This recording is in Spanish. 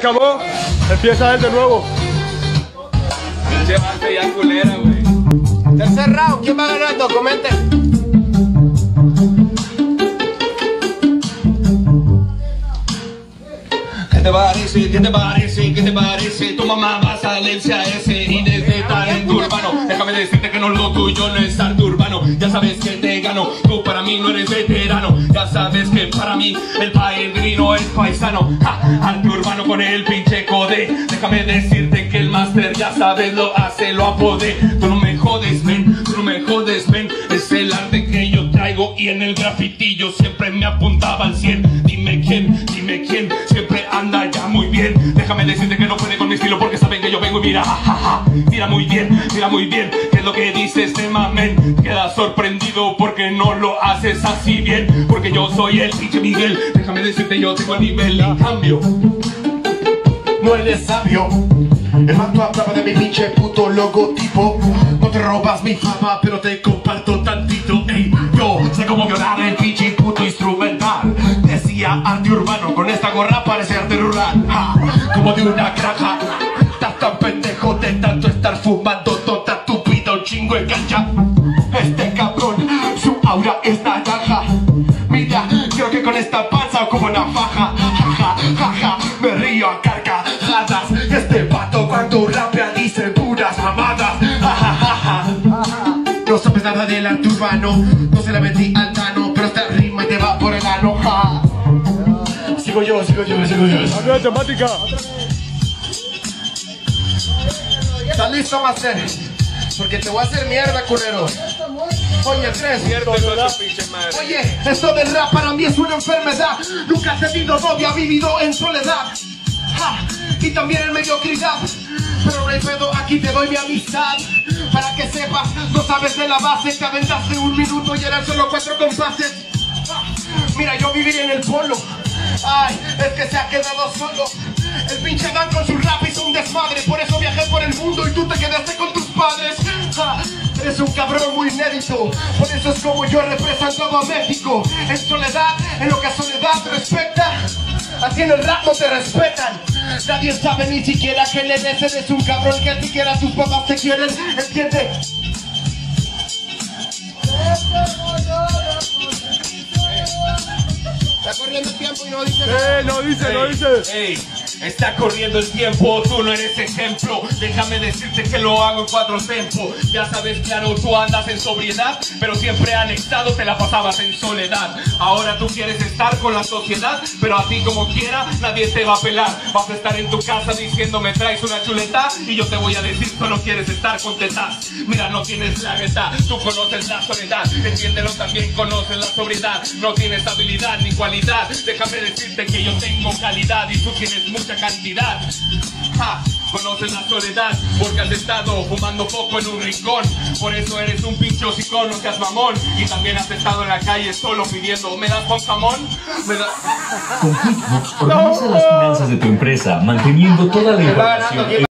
Acabó, empieza él de nuevo. Pinche base ya culera, güey. Tercer round, ¿quién va ganando? Comenten. ¿Qué te parece? ¿Qué te parece? ¿Qué te parece? Tu mamá va a salirse a ese y desde talento urbano. Déjame decirte que no lo tuyo no es arte urbano. Ya sabes que te gano, tú para mí no eres veterano. Ya sabes que para mí el peregrino es paisano. Ja, arte urbano con el pinche code. Déjame decirte que el máster ya sabes lo hace, lo apode. Tú no me jodes, ven, tú no me jodes, ven. Es el arte que yo traigo y en el grafitillo siempre me apuntaba al 100. Dime quién, dime quién, siempre anda ya muy bien. Déjame decirte que no puede con mi estilo porque saben que yo vengo y mira, ja, ja, ja. mira muy bien, mira muy bien. ¿Qué es lo que dice este mamen? Queda sorprendido porque no lo haces así bien. Porque yo soy el pinche Miguel. Déjame decirte, yo tengo el nivel en cambio. No eres sabio. El manto hablaba de mi pinche puto logotipo. No te robas mi fama, pero te comparto tantito. Ey, yo sé cómo violar el. Arte urbano, con esta gorra parece arte rural. Como de una granja. Estás tan pendejo de tanto estar fumando toda tu vida un chingo de cancha. Este cabrón, su aura es naranja. Mira, creo que con esta panza como una faja. Ja, ja, ja, me río a carcajadas. Este vato cuando rapea dice puras mamadas. Ja, ja. No sabes nada del arte urbano, no se la metí al tano, Sigo yo, sigo yo, sigo yo. Cambio de temática. ¿Estás listo, Master? Porque te voy a hacer mierda, culero. Oye, tres. Oye, esto del rap para mí es una enfermedad. Nunca has tenido novia, ha vivido en soledad. Ja, y también en mediocridad. Pero no hay pedo, aquí te doy mi amistad. Para que sepas, no sabes de la base. Te aventaste un minuto y eran solo cuatro compases. Ja, Mira, yo viviría en el polo. Ay, es que se ha quedado solo. El pinche Dan con su rap hizo un desmadre. Por eso viajé por el mundo y tú te quedaste con tus padres. Eres un cabrón muy inédito. Por eso es como yo represento a México. En soledad, en lo que a soledad respecta. Así en el rap te respetan. Nadie sabe ni siquiera que le des. Eres un cabrón que siquiera tus papás te quieren. ¿Entiende? Tiempo y no dice nada. Eh, no dice, no dice. ey, está corriendo el tiempo, tú no eres ejemplo. Déjame decirte que lo hago en cuatro tempos. Ya sabes, claro, tú andas en sobriedad, pero siempre anexado te la pasabas en soledad. Ahora tú quieres estar con la sociedad, pero a ti como quiera nadie te va a pelar. Vas a estar en tu casa diciendo me traes una chuleta y yo te voy a decir solo quieres estar con tetas. Mira, no tienes la neta, tú conoces la soledad, entiéndelo también, conoces la sobriedad. No tienes habilidad ni cualidad. Déjame decirte que yo tengo calidad y tú tienes mucha cantidad. Ja, conoces la soledad porque has estado fumando poco en un rincón. Por eso eres un pinche hocicón, no seas mamón. Y también has estado en la calle solo pidiendo, ¿me das con jamón? ¿Me das... Con QuickBooks organiza las finanzas de tu empresa, manteniendo toda la información.